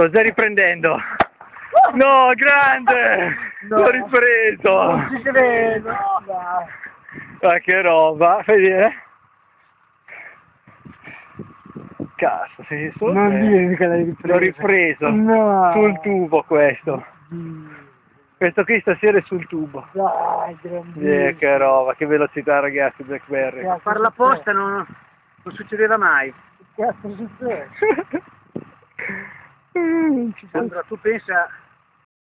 Sto già riprendendo. No, grande! No. L'ho ripreso! Non ci credo. Ma che roba! Fai vedere? Cazzo, sei solo Non te. dire che l'hai ripreso. L'ho ripreso. No. Sul tubo questo. Questo qui stasera è sul tubo. Dai, grandissimo. Eh, che roba, che velocità ragazzi Blackberry. Cazzo Farla apposta non, non succedeva mai. Cazzo succede? seguinte. Sandra, tu pensa